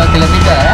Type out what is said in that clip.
más de la. ¿eh?